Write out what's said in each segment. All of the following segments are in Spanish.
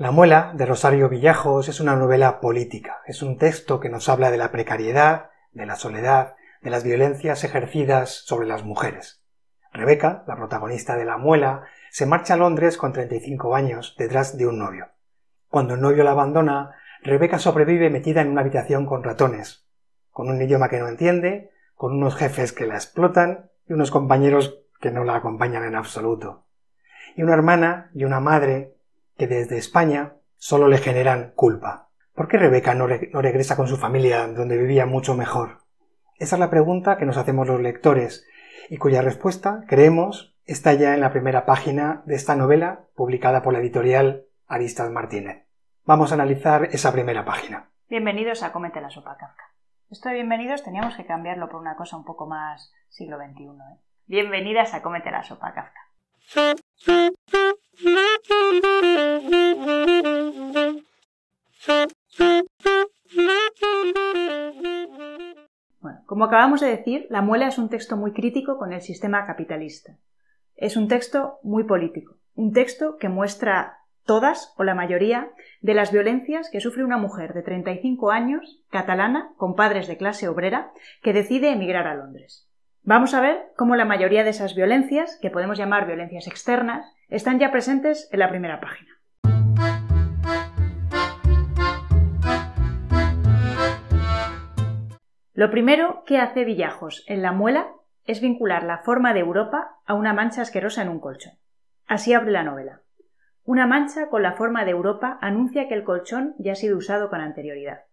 La muela de Rosario Villajos es una novela política, es un texto que nos habla de la precariedad, de la soledad, de las violencias ejercidas sobre las mujeres. Rebeca, la protagonista de La muela, se marcha a Londres con 35 años detrás de un novio. Cuando el novio la abandona, Rebeca sobrevive metida en una habitación con ratones, con un idioma que no entiende, con unos jefes que la explotan y unos compañeros que no la acompañan en absoluto. Y una hermana y una madre que desde España solo le generan culpa. ¿Por qué Rebeca no, regresa con su familia donde vivía mucho mejor? Esa es la pregunta que nos hacemos los lectores y cuya respuesta, creemos, está ya en la primera página de esta novela publicada por la editorial Aristas Martínez. Vamos a analizar esa primera página. Bienvenidos a Cómete la sopa Kafka. Esto de bienvenidos teníamos que cambiarlo por una cosa un poco más siglo XXI. ¿eh? Bienvenidas a Cómete la sopa Kafka. Como acabamos de decir, La muela es un texto muy crítico con el sistema capitalista. Es un texto muy político, un texto que muestra todas o la mayoría de las violencias que sufre una mujer de 35 años, catalana, con padres de clase obrera, que decide emigrar a Londres. Vamos a ver cómo la mayoría de esas violencias, que podemos llamar violencias externas, están ya presentes en la primera página. Lo primero que hace Villajos en la muela es vincular la forma de Europa a una mancha asquerosa en un colchón. Así abre la novela. Una mancha con la forma de Europa anuncia que el colchón ya ha sido usado con anterioridad.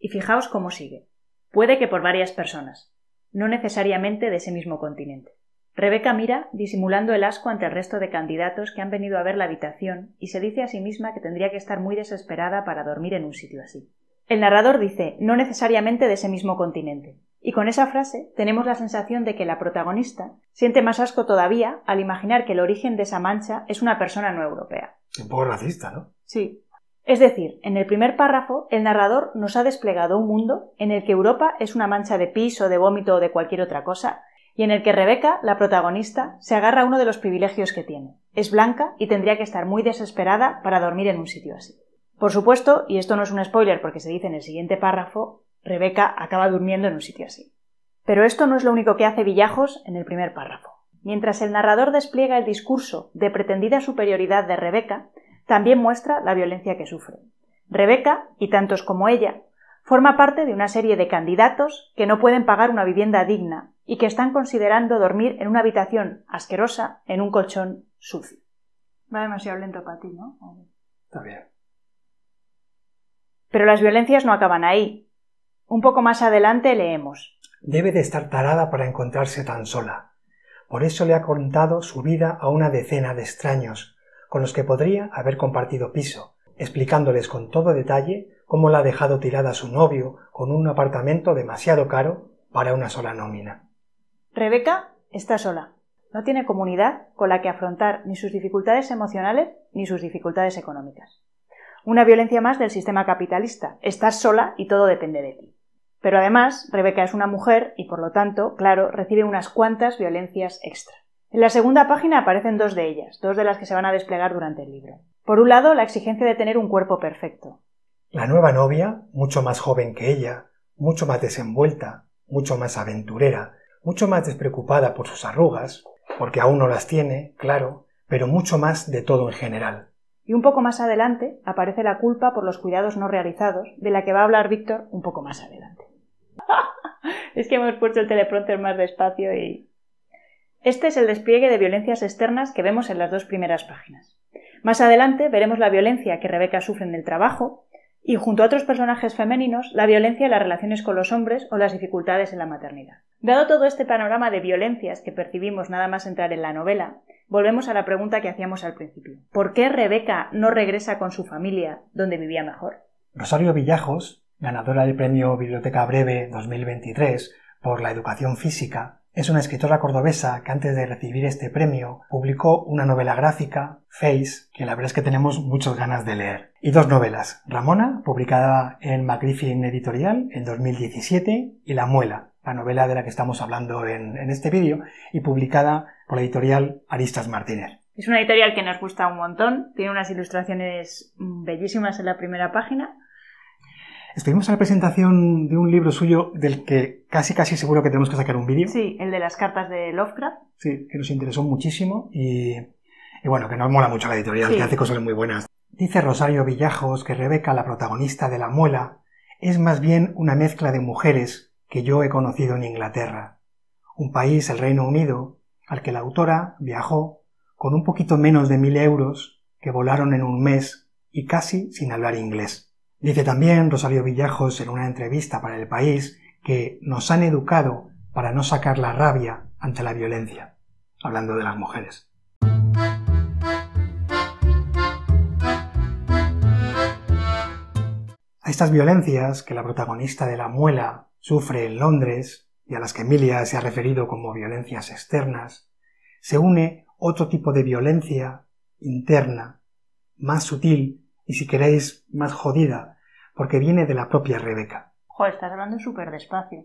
Y fijaos cómo sigue. Puede que por varias personas, no necesariamente de ese mismo continente. Rebeca mira, disimulando el asco ante el resto de candidatos que han venido a ver la habitación, y se dice a sí misma que tendría que estar muy desesperada para dormir en un sitio así. El narrador dice no necesariamente de ese mismo continente, y con esa frase tenemos la sensación de que la protagonista siente más asco todavía al imaginar que el origen de esa mancha es una persona no europea. Un poco racista, ¿no? Sí. Es decir, en el primer párrafo, el narrador nos ha desplegado un mundo en el que Europa es una mancha de pis o de vómito o de cualquier otra cosa, y en el que Rebeca, la protagonista, se agarra a uno de los privilegios que tiene. Es blanca y tendría que estar muy desesperada para dormir en un sitio así. Por supuesto, y esto no es un spoiler porque se dice en el siguiente párrafo, Rebeca acaba durmiendo en un sitio así. Pero esto no es lo único que hace Villajos en el primer párrafo. Mientras el narrador despliega el discurso de pretendida superioridad de Rebeca, también muestra la violencia que sufre. Rebeca, y tantos como ella, forma parte de una serie de candidatos que no pueden pagar una vivienda digna y que están considerando dormir en una habitación asquerosa en un colchón sucio. Va demasiado lento para ti, ¿no? Está bien. Pero las violencias no acaban ahí. Un poco más adelante leemos. Debe de estar tarada para encontrarse tan sola. Por eso le ha contado su vida a una decena de extraños, con los que podría haber compartido piso, explicándoles con todo detalle cómo la ha dejado tirada a su novio con un apartamento demasiado caro para una sola nómina. Rebeca está sola. No tiene comunidad con la que afrontar ni sus dificultades emocionales ni sus dificultades económicas. Una violencia más del sistema capitalista. Estás sola y todo depende de ti. Pero además, Rebeca es una mujer y, por lo tanto, claro, recibe unas cuantas violencias extra. En la segunda página aparecen dos de ellas, dos de las que se van a desplegar durante el libro. Por un lado, la exigencia de tener un cuerpo perfecto. La nueva novia, mucho más joven que ella, mucho más desenvuelta, mucho más aventurera, mucho más despreocupada por sus arrugas, porque aún no las tiene, claro, pero mucho más de todo en general. Y un poco más adelante aparece la culpa por los cuidados no realizados, de la que va a hablar Víctor un poco más adelante. es que hemos puesto el teleprompter más despacio y... Este es el despliegue de violencias externas que vemos en las dos primeras páginas. Más adelante veremos la violencia que Rebeca sufre en el trabajo y, junto a otros personajes femeninos, la violencia en las relaciones con los hombres o las dificultades en la maternidad. Dado todo este panorama de violencias que percibimos nada más entrar en la novela, volvemos a la pregunta que hacíamos al principio. ¿Por qué Rebeca no regresa con su familia donde vivía mejor? Rosario Villajos ganadora del premio Biblioteca Breve 2023 por la educación física, es una escritora cordobesa que antes de recibir este premio publicó una novela gráfica, Face, que la verdad es que tenemos muchas ganas de leer, y dos novelas, Ramona, publicada en Magriffin Editorial en 2017, y La Muela, la novela de la que estamos hablando en, en este vídeo, y publicada por la editorial Aristas Martínez. Es una editorial que nos gusta un montón, tiene unas ilustraciones bellísimas en la primera página. Estuvimos a la presentación de un libro suyo del que casi casi seguro que tenemos que sacar un vídeo. Sí, el de las cartas de Lovecraft. Sí, que nos interesó muchísimo y, bueno, que nos mola mucho la editorial, que hace cosas muy buenas. Dice Rosario Villajos que Rebeca, la protagonista de La Muela, es más bien una mezcla de mujeres que yo he conocido en Inglaterra, un país, el Reino Unido, al que la autora viajó con un poquito menos de mil euros que volaron en un mes y casi sin hablar inglés. Dice también Rosario Villajos en una entrevista para El País que nos han educado para no sacar la rabia ante la violencia, hablando de las mujeres. A estas violencias que la protagonista de La Muela sufre en Londres y a las que Emilia se ha referido como violencias externas, se une otro tipo de violencia interna, más sutil y si queréis más jodida, porque viene de la propia Rebeca. Joder, estás hablando súper despacio.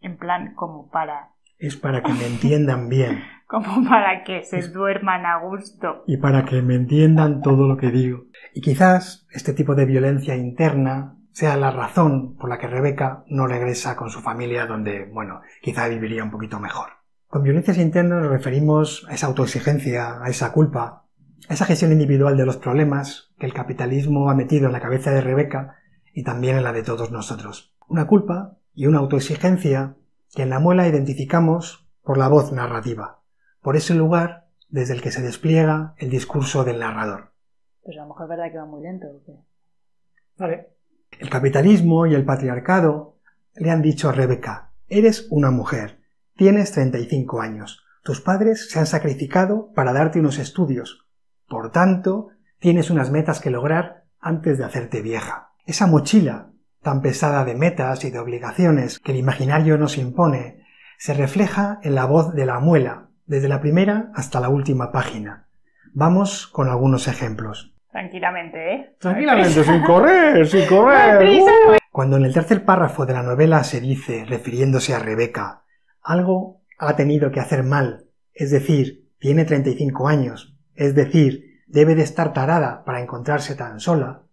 En plan, como para... Es para que me entiendan bien. como para que se duerman a gusto. Y para que me entiendan todo lo que digo. Y quizás este tipo de violencia interna sea la razón por la que Rebeca no regresa con su familia donde, bueno, quizá viviría un poquito mejor. Con violencias internas nos referimos a esa autoexigencia, a esa culpa, esa gestión individual de los problemas que el capitalismo ha metido en la cabeza de Rebeca y también en la de todos nosotros. Una culpa y una autoexigencia que en la muela identificamos por la voz narrativa, por ese lugar desde el que se despliega el discurso del narrador. Pues a lo mejor es verdad que va muy lento. ¿o qué? Vale. El capitalismo y el patriarcado le han dicho a Rebeca, eres una mujer, tienes 35 años, tus padres se han sacrificado para darte unos estudios, por tanto, tienes unas metas que lograr antes de hacerte vieja. Esa mochila tan pesada de metas y de obligaciones que el imaginario nos impone se refleja en la voz de la muela, desde la primera hasta la última página. Vamos con algunos ejemplos. Tranquilamente, ¿eh? Tranquilamente, sin correr, sin correr. Uh. Cuando en el tercer párrafo de la novela se dice, refiriéndose a Rebeca, algo ha tenido que hacer mal, es decir, tiene 35 años, es decir, debe de estar tarada para encontrarse tan sola,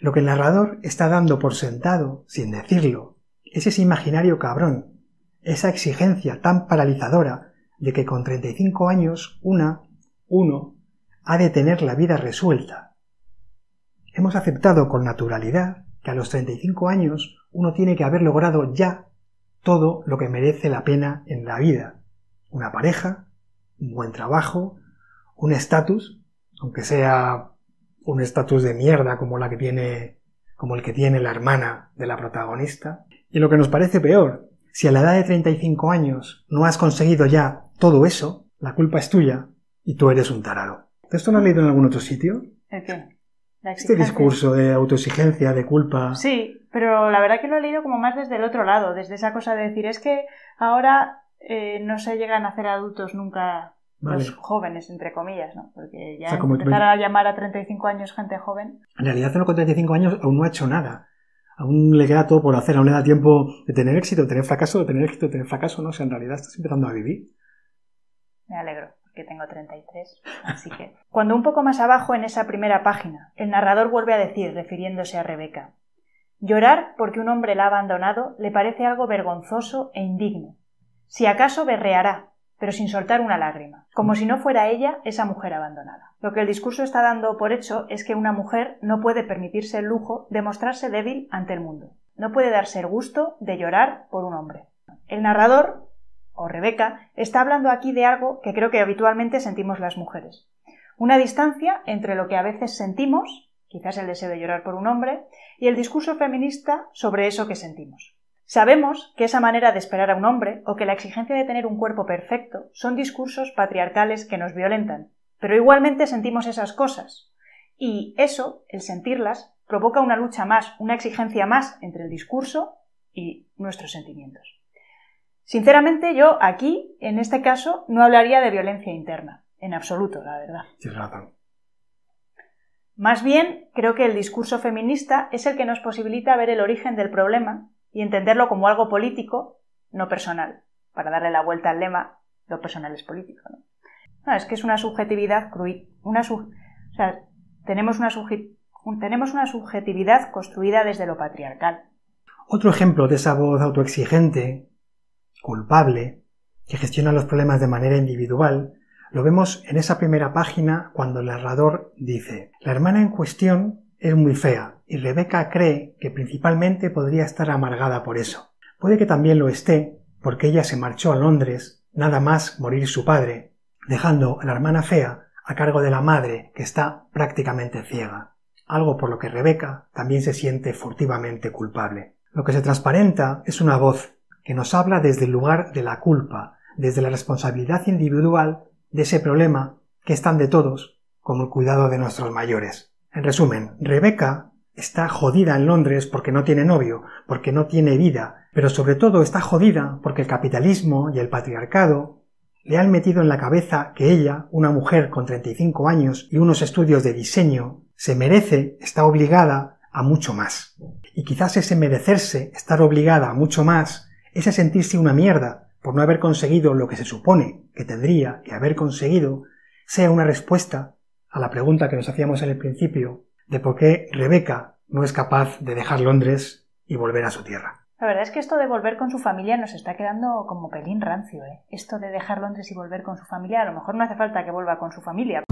lo que el narrador está dando por sentado, sin decirlo, es ese imaginario cabrón, esa exigencia tan paralizadora de que con 35 años una, uno, ha de tener la vida resuelta. Hemos aceptado con naturalidad que a los 35 años uno tiene que haber logrado ya todo lo que merece la pena en la vida. Una pareja, un buen trabajo, un estatus, aunque sea un estatus de mierda como la que tiene como el que tiene la hermana de la protagonista. Y lo que nos parece peor, si a la edad de 35 años no has conseguido ya todo eso, la culpa es tuya y tú eres un tarado. ¿Esto lo has leído en algún otro sitio? ¿El qué? Este discurso de autoexigencia, de culpa. Sí, pero la verdad que lo he leído como más desde el otro lado, desde esa cosa de decir, es que ahora eh, no se llegan a hacer adultos nunca los jóvenes, entre comillas, ¿no? Porque ya empezar a llamar a 35 años gente joven. En realidad, uno con 35 años aún no ha hecho nada. Aún le queda todo por hacer, aún le da tiempo de tener éxito, de tener fracaso, de tener éxito, de tener fracaso, no o sea, en realidad estás empezando a vivir. Me alegro que tengo 33, así que... Cuando un poco más abajo en esa primera página, el narrador vuelve a decir, refiriéndose a Rebeca, llorar porque un hombre la ha abandonado le parece algo vergonzoso e indigno. Si acaso berreará, pero sin soltar una lágrima, como si no fuera ella esa mujer abandonada. Lo que el discurso está dando por hecho es que una mujer no puede permitirse el lujo de mostrarse débil ante el mundo, no puede darse el gusto de llorar por un hombre. El narrador o Rebeca, está hablando aquí de algo que creo que habitualmente sentimos las mujeres. Una distancia entre lo que a veces sentimos, quizás el deseo de llorar por un hombre, y el discurso feminista sobre eso que sentimos. Sabemos que esa manera de esperar a un hombre o que la exigencia de tener un cuerpo perfecto son discursos patriarcales que nos violentan, pero igualmente sentimos esas cosas. Y eso, el sentirlas, provoca una lucha más, una exigencia más entre el discurso y nuestros sentimientos. Sinceramente, yo aquí, en este caso, no hablaría de violencia interna, en absoluto, la verdad. Más bien, creo que el discurso feminista es el que nos posibilita ver el origen del problema y entenderlo como algo político, no personal. Para darle la vuelta al lema, lo personal es político. No, es que es una subjetividad tenemos una, tenemos una subjetividad construida desde lo patriarcal. Otro ejemplo de esa voz autoexigente, culpable, que gestiona los problemas de manera individual, lo vemos en esa primera página cuando el narrador dice La hermana en cuestión es muy fea y Rebeca cree que principalmente podría estar amargada por eso. Puede que también lo esté porque ella se marchó a Londres nada más morir su padre, dejando a la hermana fea a cargo de la madre que está prácticamente ciega, algo por lo que Rebeca también se siente furtivamente culpable. Lo que se transparenta es una voz que nos habla desde el lugar de la culpa, desde la responsabilidad individual de ese problema que es tan de todos como el cuidado de nuestros mayores. En resumen, Rebeca está jodida en Londres porque no tiene novio, porque no tiene vida, pero sobre todo está jodida porque el capitalismo y el patriarcado le han metido en la cabeza que ella, una mujer con 35 años y unos estudios de diseño, se merece, está obligada a mucho más. Y quizás ese merecerse, estar obligada a mucho más, ese sentirse una mierda por no haber conseguido lo que se supone que tendría que haber conseguido, sea una respuesta a la pregunta que nos hacíamos en el principio de por qué Rebeca no es capaz de dejar Londres y volver a su tierra. La verdad es que esto de volver con su familia nos está quedando como pelín rancio, ¿eh? Esto de dejar Londres y volver con su familia, a lo mejor no hace falta que vuelva con su familia.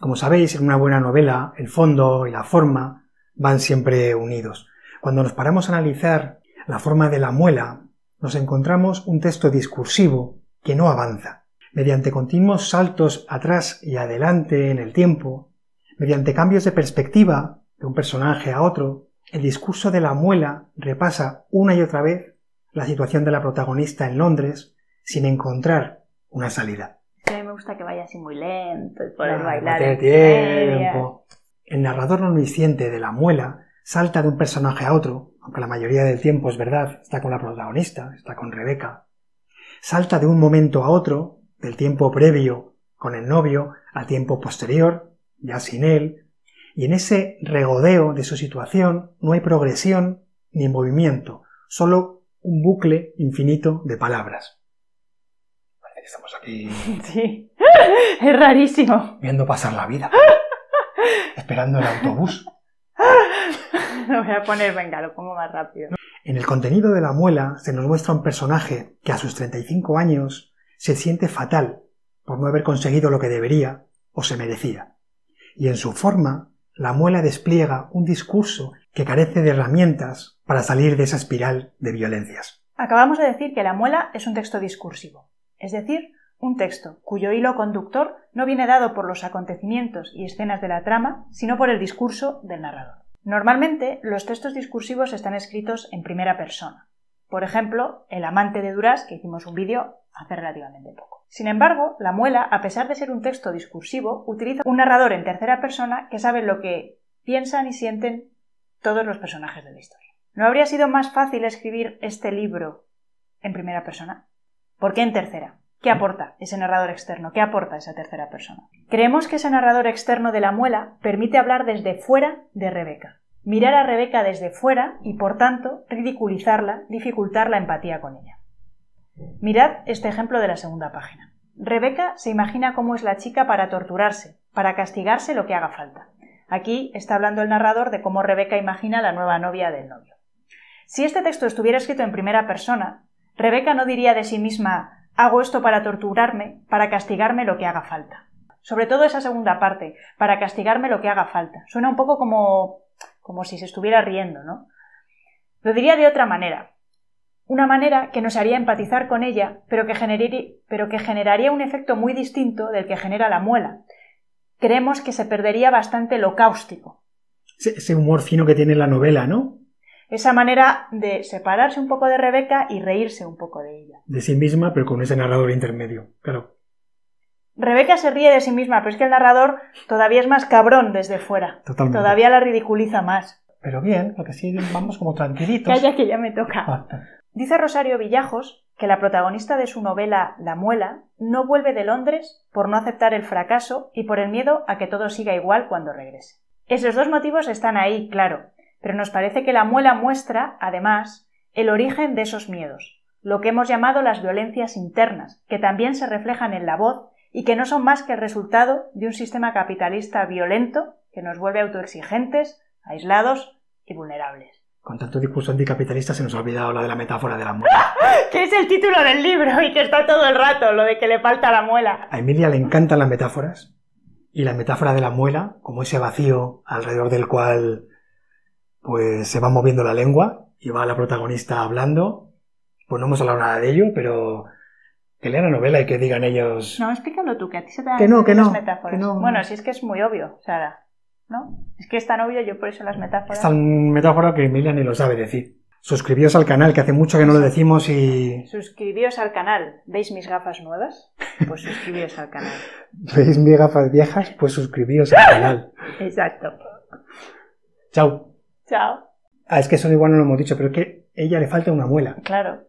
Como sabéis, en una buena novela, el fondo y la forma van siempre unidos. Cuando nos paramos a analizar la forma de la muela, nos encontramos un texto discursivo que no avanza. Mediante continuos saltos atrás y adelante en el tiempo, Mediante cambios de perspectiva de un personaje a otro, el discurso de la muela repasa una y otra vez la situación de la protagonista en Londres sin encontrar una salida. a mí me gusta que vaya así muy lento y poder bailar. tiempo. El narrador omnisciente de la muela salta de un personaje a otro, aunque la mayoría del tiempo es verdad, está con la protagonista, está con Rebeca. Salta de un momento a otro, del tiempo previo con el novio al tiempo posterior, ya sin él, y en ese regodeo de su situación no hay progresión ni movimiento, solo un bucle infinito de palabras. Estamos aquí. Sí, es rarísimo. Viendo pasar la vida. esperando el autobús. Lo voy a poner, venga, lo pongo más rápido. En el contenido de la muela se nos muestra un personaje que a sus 35 años se siente fatal por no haber conseguido lo que debería o se merecía y en su forma, la muela despliega un discurso que carece de herramientas para salir de esa espiral de violencias. Acabamos de decir que la muela es un texto discursivo, es decir, un texto cuyo hilo conductor no viene dado por los acontecimientos y escenas de la trama, sino por el discurso del narrador. Normalmente, los textos discursivos están escritos en primera persona. Por ejemplo, El amante de Duras, que hicimos un vídeo hace relativamente poco. Sin embargo, La muela, a pesar de ser un texto discursivo, utiliza un narrador en tercera persona que sabe lo que piensan y sienten todos los personajes de la historia. ¿No habría sido más fácil escribir este libro en primera persona? ¿Por qué en tercera? ¿Qué aporta ese narrador externo? ¿Qué aporta esa tercera persona? Creemos que ese narrador externo de la muela permite hablar desde fuera de Rebeca, mirar a Rebeca desde fuera y, por tanto, ridiculizarla, dificultar la empatía con ella. Mirad este ejemplo de la segunda página. Rebeca se imagina cómo es la chica para torturarse, para castigarse lo que haga falta. Aquí está hablando el narrador de cómo Rebeca imagina la nueva novia del novio. Si este texto estuviera escrito en primera persona, Rebeca no diría de sí misma hago esto para torturarme, para castigarme lo que haga falta. Sobre todo esa segunda parte, para castigarme lo que haga falta. Suena un poco como como si se estuviera riendo, ¿no? Lo diría de otra manera una manera que nos haría empatizar con ella, pero que, generaría, un efecto muy distinto del que genera la muela. Creemos que se perdería bastante lo cáustico. Ese humor fino que tiene la novela, ¿no? Esa manera de separarse un poco de Rebeca y reírse un poco de ella. De sí misma, pero con ese narrador intermedio, claro. Rebeca se ríe de sí misma, pero es que el narrador todavía es más cabrón desde fuera. Totalmente. Todavía la ridiculiza más. Pero bien, porque sí vamos como tranquilitos. Calla que ya me toca. Ah, Dice Rosario Villajos que la protagonista de su novela La Muela no vuelve de Londres por no aceptar el fracaso y por el miedo a que todo siga igual cuando regrese. Esos dos motivos están ahí, claro, pero nos parece que La Muela muestra, además, el origen de esos miedos, lo que hemos llamado las violencias internas, que también se reflejan en la voz y que no son más que el resultado de un sistema capitalista violento que nos vuelve autoexigentes, aislados y vulnerables. Con tanto discurso anticapitalista se nos ha olvidado la de la metáfora de la muela. que es el título del libro y que está todo el rato, lo de que le falta la muela. A Emilia le encantan las metáforas y la metáfora de la muela, como ese vacío alrededor del cual pues se va moviendo la lengua y va la protagonista hablando. Pues no hemos hablado nada de ello, pero que lean la novela y que digan ellos. No, explícalo tú, que a ti se te dan Que no, que las no, metáforas. que no. Bueno, si es que es muy obvio, Sara. ¿No? Es que es tan obvio, yo por eso las metáforas. Esta metáfora que Emilia ni lo sabe decir. Suscribíos al canal, que hace mucho que no lo decimos y Suscribíos al canal. ¿Veis mis gafas nuevas? Pues suscribíos al canal. veis mis gafas viejas, pues suscribíos al canal. Exacto. Chao. Chao. Ah, es que eso igual no lo hemos dicho, pero es que a ella le falta una muela. Claro.